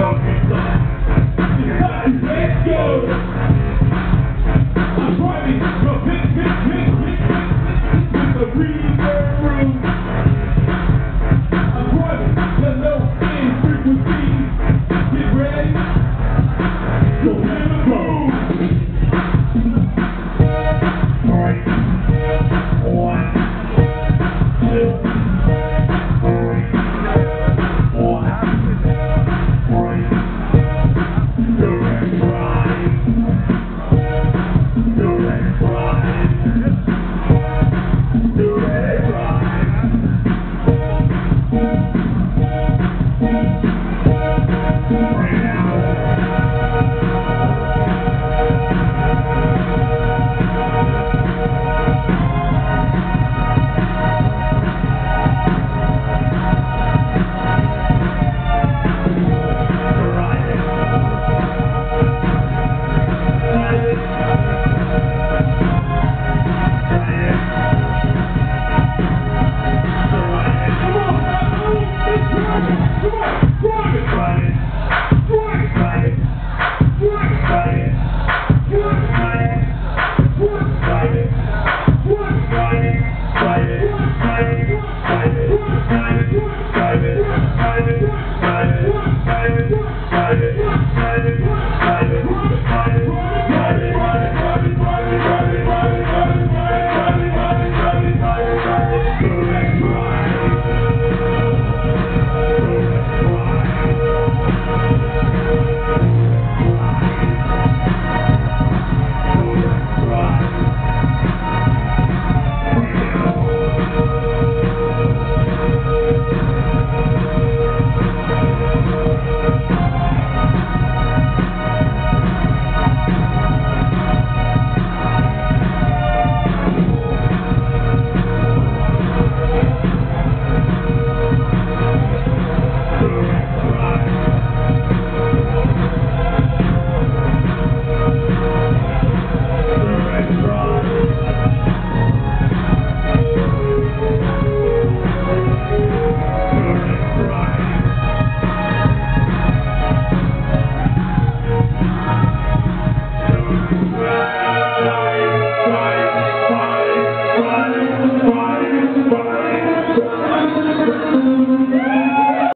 don't need come.